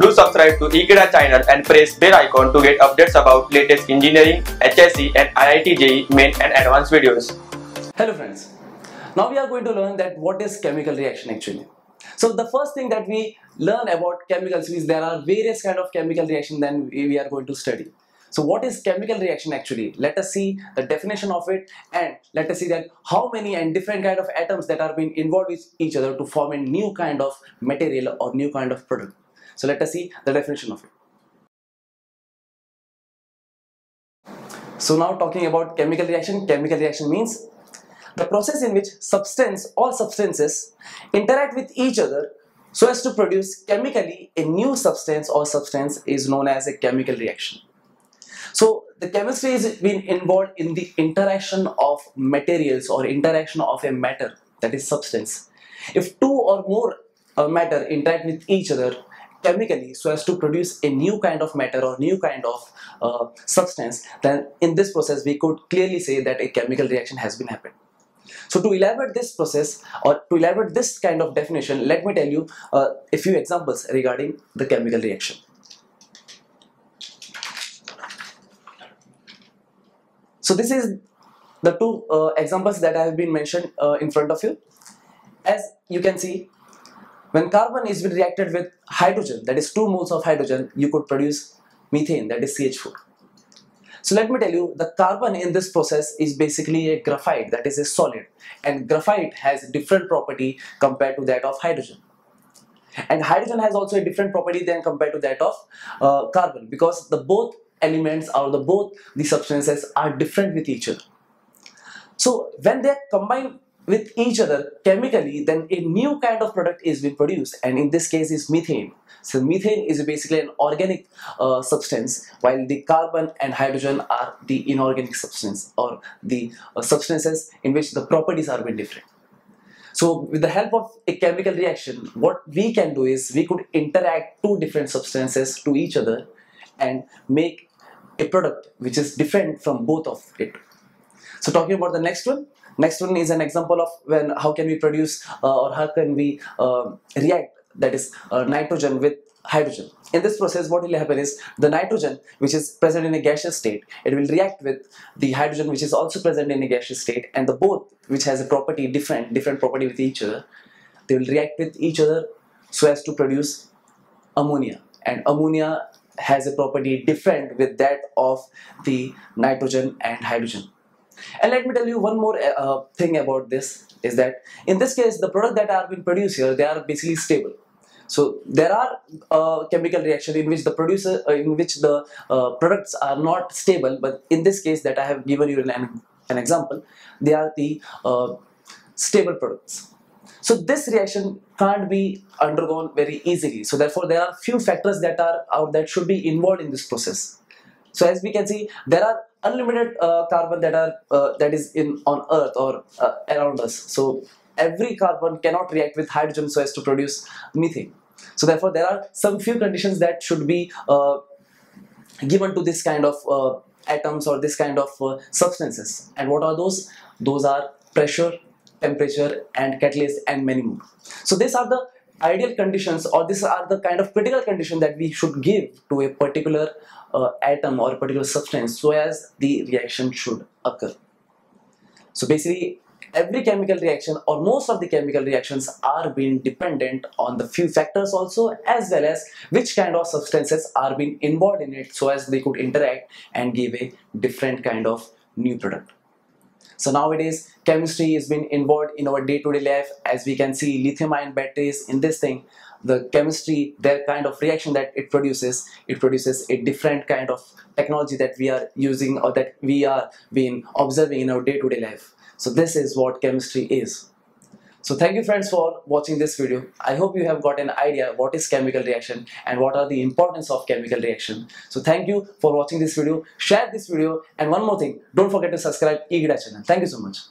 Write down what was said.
Do subscribe to Ekeeda channel and press bell icon to get updates about latest engineering, HSC and IIT JEE main and advanced videos. Hello friends. Now we are going to learn that what is chemical reaction actually. So the first thing that we learn about chemicals is there are various kind of chemical reaction then we are going to study. So what is chemical reaction actually? Let us see the definition of it and let us see that how many and different kind of atoms that are being involved with each other to form a new kind of material or new kind of product. So let us see the definition of it. So now talking about chemical reaction, chemical reaction means the process in which substance or substances interact with each other so as to produce chemically a new substance or substance is known as a chemical reaction. So the chemistry is being involved in the interaction of materials or interaction of a matter that is substance. If two or more uh, matter interact with each other chemically so as to produce a new kind of matter or new kind of uh, substance then in this process we could clearly say that a chemical reaction has been happened. So to elaborate this process or to elaborate this kind of definition let me tell you uh, a few examples regarding the chemical reaction. So this is the two uh, examples that I have been mentioned uh, in front of you. As you can see, when carbon is reacted with hydrogen, that is 2 moles of hydrogen, you could produce methane, that is CH4. So let me tell you, the carbon in this process is basically a graphite, that is a solid. And graphite has different property compared to that of hydrogen. And hydrogen has also a different property than compared to that of uh, carbon because the both elements or the both the substances are different with each other. So when they combine with each other chemically, then a new kind of product is being produced, and in this case is methane. So methane is basically an organic uh, substance, while the carbon and hydrogen are the inorganic substance or the uh, substances in which the properties are very different. So with the help of a chemical reaction, what we can do is we could interact two different substances to each other and make a product which is different from both of it. So talking about the next one, next one is an example of when how can we produce uh, or how can we uh, react that is uh, nitrogen with hydrogen. In this process what will happen is the nitrogen which is present in a gaseous state it will react with the hydrogen which is also present in a gaseous state and the both which has a property different different property with each other they will react with each other so as to produce ammonia and ammonia has a property different with that of the nitrogen and hydrogen. And let me tell you one more uh, thing about this is that in this case the product that are being produced here they are basically stable. So there are uh, chemical reaction in which the producer uh, in which the uh, products are not stable but in this case that I have given you an, an example they are the uh, stable products. So this reaction can't be undergone very easily. So therefore there are few factors that are out that should be involved in this process. So as we can see, there are unlimited uh, carbon that are uh, that is in on Earth or uh, around us. So every carbon cannot react with hydrogen so as to produce methane. So therefore there are some few conditions that should be uh, given to this kind of uh, atoms or this kind of uh, substances. And what are those? Those are pressure, temperature and catalyst and many more. So these are the ideal conditions or these are the kind of critical condition that we should give to a particular uh, atom or a particular substance so as the reaction should occur. So basically every chemical reaction or most of the chemical reactions are being dependent on the few factors also as well as which kind of substances are being involved in it so as they could interact and give a different kind of new product. So nowadays chemistry has been involved in our day-to-day -day life. As we can see lithium ion batteries in this thing the chemistry their kind of reaction that it produces it produces a different kind of technology that we are using or that we are being observing in our day-to-day -day life. So this is what chemistry is so thank you friends for watching this video. I hope you have got an idea what is chemical reaction and what are the importance of chemical reaction. So thank you for watching this video. Share this video and one more thing, don't forget to subscribe Ekeeda channel. Thank you so much.